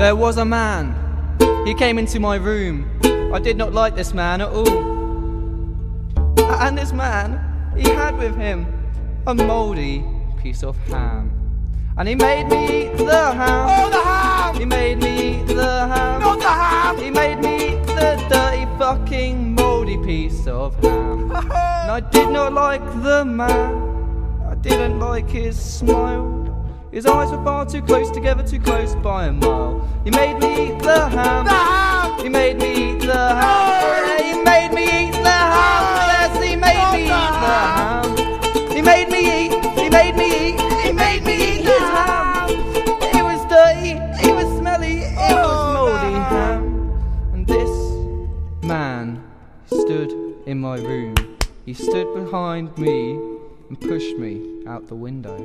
There was a man. He came into my room. I did not like this man at all. And this man, he had with him a mouldy piece of ham. And he made me eat the ham. Oh, the ham! He made me eat the ham. Not the ham! He made me eat the dirty fucking mouldy piece of ham. and I did not like the man. I didn't like his smile. His eyes were far too close together, too close by a mile. He made me eat the ham. The ham! He made me eat the ham. He made me eat the ham. Yes, he made Not me eat the the ham. ham. He made me eat. He made me eat. He made me eat his ham. It was dirty. It was smelly. It was Oh, moldy ham. And this man stood in my room. He stood behind me and pushed me out the window.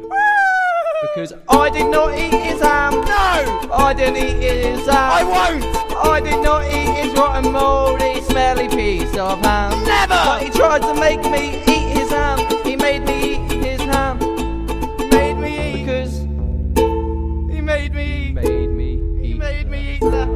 Because I did not eat his ham. No! I didn't eat his ham. I won't! I did not eat his rotten mouldy smelly piece of ham. Never! But he tried to make me eat his ham. He made me eat his ham. He made me eat. Because he made me eat. He made me eat. He made me eat the